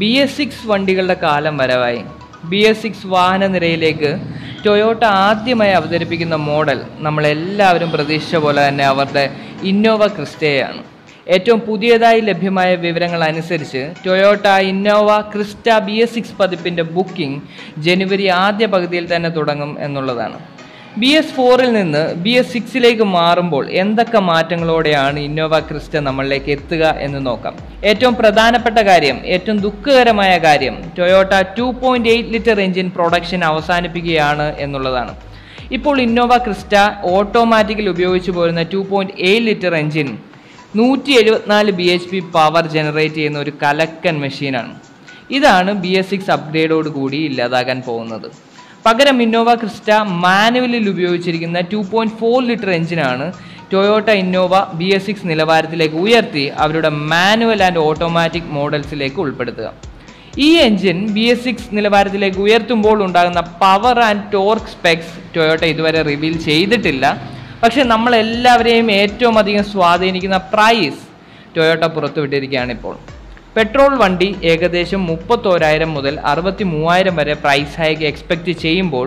B S six വണ്ടികളുടെ കാലം വരവായി. ബി എസ് സിക്സ് വാഹന നിരയിലേക്ക് ടൊയോട്ട ആദ്യമായി അവതരിപ്പിക്കുന്ന മോഡൽ നമ്മളെല്ലാവരും പ്രതീക്ഷിച്ച പോലെ തന്നെ അവരുടെ ഇന്നോവ ക്രിസ്റ്റയാണ്. ഏറ്റവും പുതിയതായി ലഭ്യമായ വിവരങ്ങൾ അനുസരിച്ച് Toyota Innova Crysta B S six പതിപ്പിന്റെ booking ജനുവരി ആദ്യ പകുതിയിൽ തന്നെ തുടങ്ങും എന്നുള്ളതാണ്. ബി എസ് ഫോറിൽ നിന്ന് ബി എസ് സിക്സിലേക്ക് മാറുമ്പോൾ എന്തൊക്കെ മാറ്റങ്ങളോടെയാണ് ഇന്നോവ ക്രിസ്റ്റ നമ്മളിലേക്ക് എത്തുക എന്ന് നോക്കാം. ഏറ്റവും പ്രധാനപ്പെട്ട കാര്യം ഏറ്റവും ദുഃഖകരമായ കാര്യം Toyota two point eight litre engine production അവസാനിപ്പിക്കുകയാണ് എന്നുള്ളതാണ്. ഇപ്പോൾ ഇന്നോവ ക്രിസ്റ്റ ഓട്ടോമാറ്റിക്കിൽ ഉപയോഗിച്ചു പോരുന്ന two point eight litre engine നൂറ്റി എഴുപത്തിനാല് B H P power generate ചെയ്യുന്ന ഒരു കലക്കൻ മെഷീനാണ് ഇതാണ് ബി എസ് സിക്സ് അപ്ഗ്രേഡോട് കൂടി ഇല്ലാതാകാൻ പോകുന്നത്. പകരം ഇന്നോവ ക്രിസ്റ്റ മാനുവലിൽ ഉപയോഗിച്ചിരിക്കുന്ന ടു പോയിന്റ് ഫോർ ലിറ്റർ എഞ്ചിനാണ് Toyota Innova B S six നിലവാരത്തിലേക്ക് ഉയർത്തി അവരുടെ മാനുവൽ ആൻഡ് ഓട്ടോമാറ്റിക് മോഡൽസിലേക്ക് ഉൾപ്പെടുത്തുക. ഈ എഞ്ചിൻ ബി എസ് സിക്സ് നിലവാരത്തിലേക്ക് ഉയർത്തുമ്പോൾ ഉണ്ടാകുന്ന power and torque specs Toyota ഇതുവരെ റിവീൽ ചെയ്തിട്ടില്ല. പക്ഷെ നമ്മളെല്ലാവരെയും ഏറ്റവും അധികം സ്വാധീനിക്കുന്ന പ്രൈസ് ടൊയോട്ട പുറത്തുവിട്ടിരിക്കുകയാണ് ഇപ്പോൾ. പെട്രോൾ വണ്ടി ഏകദേശം മുപ്പത്തോരായിരം മുതൽ അറുപത്തി മൂവായിരം വരെ പ്രൈസ് ഹൈക്ക് എക്സ്പെക്റ്റ് ചെയ്യുമ്പോൾ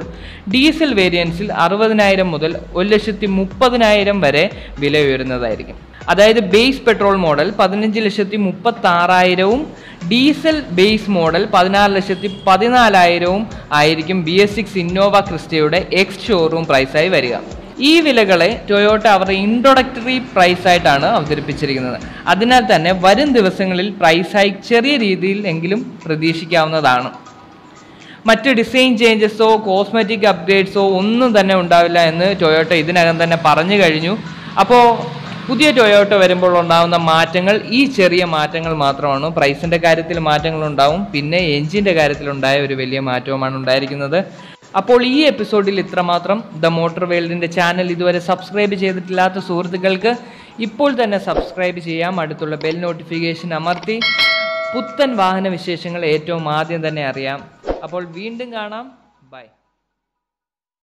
ഡീസൽ വേരിയൻസിൽ അറുപതിനായിരം മുതൽ ഒരു ലക്ഷത്തി മുപ്പതിനായിരം വരെ വില ഉയരുന്നതായിരിക്കും. അതായത് ബേസ് പെട്രോൾ മോഡൽ പതിനഞ്ച് ലക്ഷത്തി മുപ്പത്താറായിരവും ഡീസൽ ബേസ് മോഡൽ പതിനാറ് ലക്ഷത്തി പതിനാലായിരവും ആയിരിക്കും ബി എസ് സിക്സ് ഇന്നോവ ക്രിസ്റ്റയുടെ എക്സ് ഷോറൂം പ്രൈസായി വരിക. ഈ വിലകളെ ടൊയോട്ട അവരുടെ ഇൻട്രൊഡക്ടറി പ്രൈസ് ആയിട്ടാണ് അവതരിപ്പിച്ചിരിക്കുന്നത്. അതിനാൽ തന്നെ വരും ദിവസങ്ങളിൽ പ്രൈസ് ഹൈക്ക് ചെറിയ രീതിയിൽ എങ്കിലും പ്രതീക്ഷിക്കാവുന്നതാണ്. മറ്റ് ഡിസൈൻ ചേഞ്ചസോ കോസ്മെറ്റിക് അപ്ഗ്രേഡ്സോ ഒന്നും തന്നെ ഉണ്ടാവില്ല എന്ന് ടൊയോട്ട ഇതിനകം തന്നെ പറഞ്ഞു കഴിഞ്ഞു. അപ്പോൾ പുതിയ ടൊയോട്ട വരുമ്പോൾ ഉണ്ടാകുന്ന മാറ്റങ്ങൾ ഈ ചെറിയ മാറ്റങ്ങൾ മാത്രമാണ്. പ്രൈസിന്റെ കാര്യത്തിൽ മാറ്റങ്ങൾ ഉണ്ടാവും പിന്നെ എഞ്ചിന്റെ കാര്യത്തിലുണ്ടായ ഒരു വലിയ മാറ്റവുമാണ് ഉണ്ടായിരിക്കുന്നത്. അപ്പോൾ ഈ എപ്പിസോഡിൽ ഇത്രമാത്രം ദ മോട്ടോർ വേൾഡിന്റെ ചാനൽ ഇതുവരെ സബ്സ്ക്രൈബ് ചെയ്തിട്ടില്ലാത്ത സുഹൃത്തുക്കൾക്ക് ഇപ്പോൾ തന്നെ സബ്സ്ക്രൈബ് ചെയ്യാം. അടുത്തുള്ള ബെൽ നോട്ടിഫിക്കേഷൻ അമർത്തി. പുത്തൻ വാഹന വിശേഷങ്ങൾ ഏറ്റവും ആദ്യം തന്നെ അറിയാം. അപ്പോൾ വീണ്ടും കാണാം.